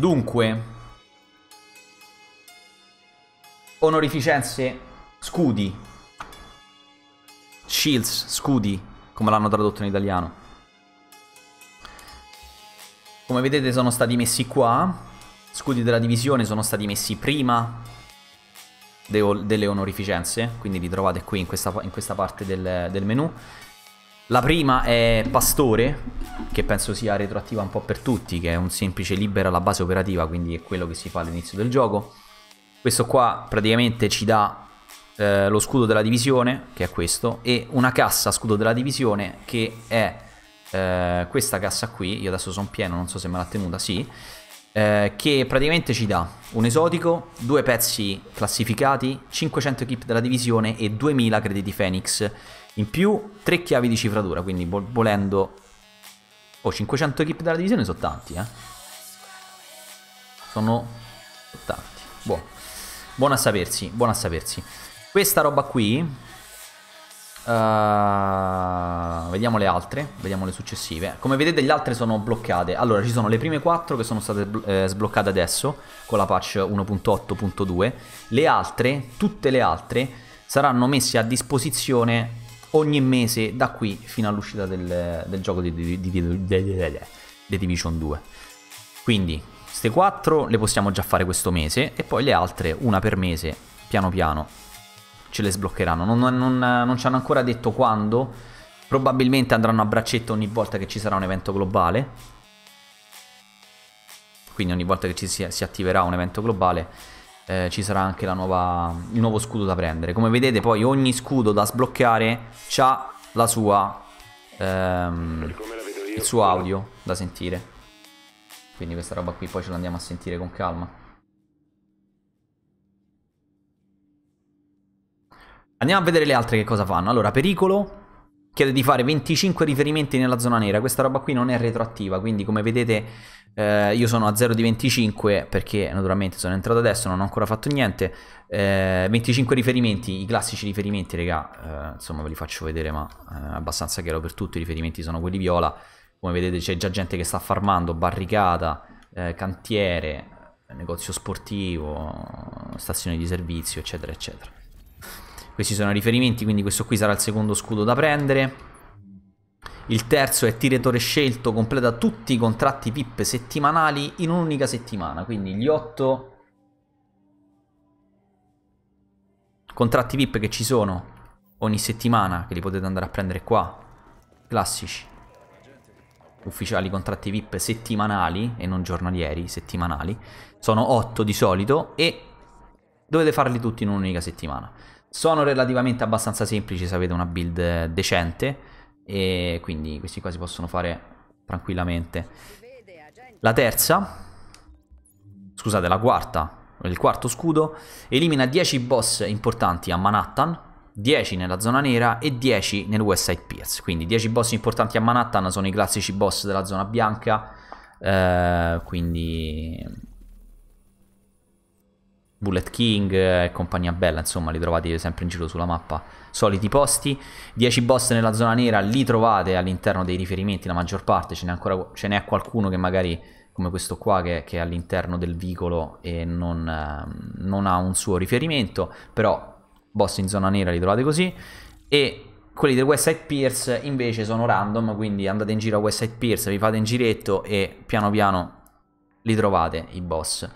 Dunque, onorificenze, scudi, shields, scudi, come l'hanno tradotto in italiano. Come vedete sono stati messi qua, scudi della divisione sono stati messi prima de delle onorificenze, quindi li trovate qui in questa, in questa parte del, del menu. La prima è Pastore, che penso sia retroattiva un po' per tutti, che è un semplice libera la base operativa, quindi è quello che si fa all'inizio del gioco. Questo qua praticamente ci dà eh, lo scudo della divisione, che è questo, e una cassa scudo della divisione che è eh, questa cassa qui, io adesso sono pieno, non so se me l'ha tenuta, sì, eh, che praticamente ci dà un esotico, due pezzi classificati, 500 equip della divisione e 2000 crediti Phoenix in più 3 chiavi di cifratura, quindi volendo... Oh, 500 equip della divisione sono tanti, eh. Sono tanti. Buono. Buono a sapersi, buono a sapersi. Questa roba qui... Uh, vediamo le altre, vediamo le successive. Come vedete le altre sono bloccate. Allora, ci sono le prime 4 che sono state eh, sbloccate adesso con la patch 1.8.2. Le altre, tutte le altre, saranno messe a disposizione ogni mese da qui fino all'uscita del, del gioco di, di, di, di, Division 2. Quindi queste 4 le possiamo già fare questo mese e poi le altre una per mese, piano piano, ce le sbloccheranno. Non, non, non ci hanno ancora detto quando, probabilmente andranno a braccetto ogni volta che ci sarà un evento globale. Quindi ogni volta che ci si, si attiverà un evento globale eh, ci sarà anche nuova, il nuovo scudo da prendere. Come vedete poi ogni scudo da sbloccare ha la sua, ehm, il suo audio da sentire. Quindi questa roba qui poi ce l'andiamo a sentire con calma. Andiamo a vedere le altre che cosa fanno. Allora, pericolo chiede di fare 25 riferimenti nella zona nera. Questa roba qui non è retroattiva, quindi come vedete eh, io sono a 0 di 25 perché naturalmente sono entrato adesso, non ho ancora fatto niente. Eh, 25 riferimenti, i classici riferimenti, raga, eh, insomma ve li faccio vedere, ma è eh, abbastanza chiaro per tutti. I riferimenti sono quelli viola. Come vedete c'è già gente che sta farmando, barricata, eh, cantiere, negozio sportivo, stazione di servizio, eccetera, eccetera. Questi sono i riferimenti, quindi questo qui sarà il secondo scudo da prendere. Il terzo è tiratore scelto, completa tutti i contratti VIP settimanali in un'unica settimana, quindi gli otto contratti VIP che ci sono ogni settimana, che li potete andare a prendere qua, classici, ufficiali contratti VIP settimanali e non giornalieri, settimanali, sono otto di solito e dovete farli tutti in un'unica settimana. Sono relativamente abbastanza semplici se avete una build decente, e quindi questi qua si possono fare tranquillamente. La terza, scusate, la quarta, il quarto scudo, elimina 10 boss importanti a Manhattan, 10 nella zona nera e 10 nel West Side Pierce. Quindi 10 boss importanti a Manhattan sono i classici boss della zona bianca, eh, quindi Bullet King e compagnia bella, insomma, li trovate sempre in giro sulla mappa. Soliti posti. 10 boss nella zona nera li trovate all'interno dei riferimenti, la maggior parte. Ce n'è ancora ce n'è qualcuno che magari, come questo qua, che, che è all'interno del vicolo e non, eh, non ha un suo riferimento. Però boss in zona nera li trovate così. E quelli del West Side Pierce invece sono random, quindi andate in giro a West Side Pierce, vi fate in giretto e piano piano li trovate i boss.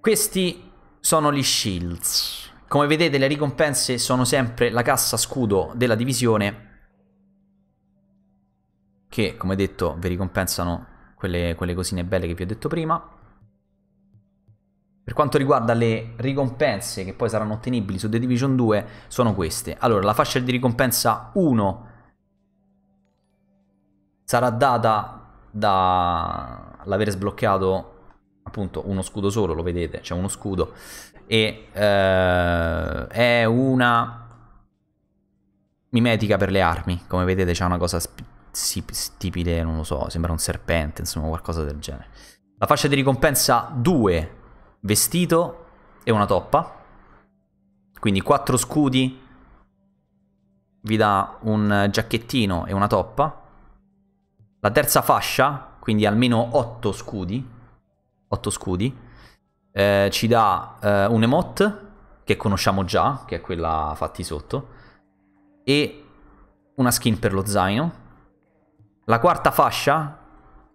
Questi sono gli shields. Come vedete le ricompense sono sempre la cassa scudo della divisione che come detto vi ricompensano quelle, quelle cosine belle che vi ho detto prima. Per quanto riguarda le ricompense che poi saranno ottenibili su The Division 2 sono queste. Allora la fascia di ricompensa 1 sarà data dall'aver sbloccato appunto uno scudo solo, lo vedete, c'è uno scudo. E eh, è una mimetica per le armi, come vedete c'è una cosa stipile, non lo so, sembra un serpente, insomma qualcosa del genere. La fascia di ricompensa 2, vestito e una toppa, quindi 4 scudi, vi dà un giacchettino e una toppa. La terza fascia, quindi almeno 8 scudi, 8 scudi. Eh, ci dà eh, un emote che conosciamo già, che è quella fatti sotto, e una skin per lo zaino. La quarta fascia,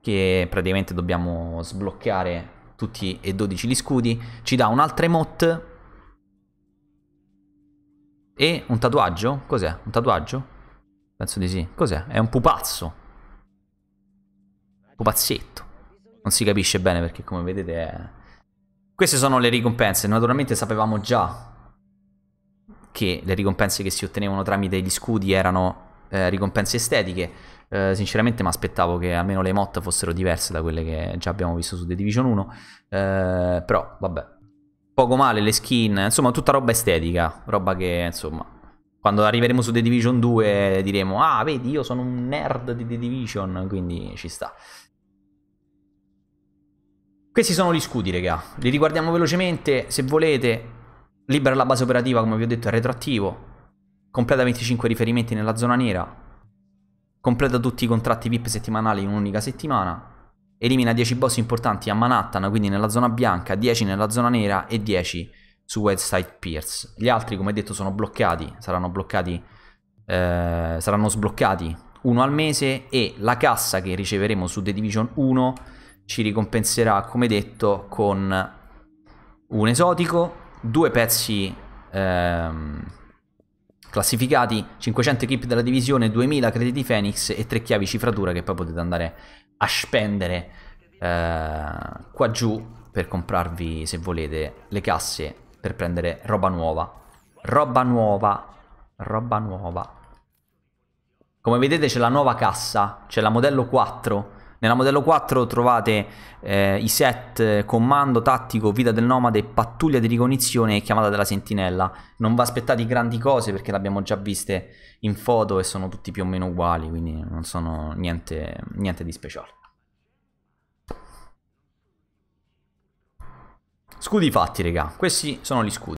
che praticamente dobbiamo sbloccare tutti e 12 gli scudi, ci dà un'altra emote e un tatuaggio? Cos'è? Un tatuaggio? Penso di sì. Cos'è? È un pupazzo. Pupazzetto. Non si capisce bene perché come vedete è... Queste sono le ricompense. Naturalmente sapevamo già che le ricompense che si ottenevano tramite gli scudi erano eh, ricompense estetiche. Eh, sinceramente mi aspettavo che almeno le emote fossero diverse da quelle che già abbiamo visto su The Division 1. Eh, però, vabbè, poco male le skin, insomma tutta roba estetica, roba che insomma quando arriveremo su The Division 2 diremo ah vedi io sono un nerd di The Division, quindi ci sta. Questi sono gli scudi, raga. Li riguardiamo velocemente, se volete. Libera la base operativa, come vi ho detto, è retroattivo. Completa 25 riferimenti nella zona nera. Completa tutti i contratti VIP settimanali in un'unica settimana. Elimina 10 boss importanti a Manhattan, quindi nella zona bianca, 10 nella zona nera e 10 su Westside Pierce. Gli altri, come detto, sono bloccati, saranno bloccati, eh, saranno sbloccati uno al mese e la cassa che riceveremo su The Division 1 ci ricompenserà, come detto, con un esotico, due pezzi ehm, classificati, 500 equip della divisione, 2000 crediti Phoenix e 3 chiavi cifratura che poi potete andare a spendere eh, qua giù per comprarvi, se volete, le casse per prendere roba nuova. Roba nuova, roba nuova. Come vedete c'è la nuova cassa, c'è la modello 4. Nella modello 4 trovate eh, i set comando tattico, vita del nomade, pattuglia di ricognizione e chiamata della sentinella. Non vi aspettate grandi cose perché le abbiamo già viste in foto e sono tutti più o meno uguali, quindi non sono niente, niente di speciale. Scudi fatti, raga. Questi sono gli scudi.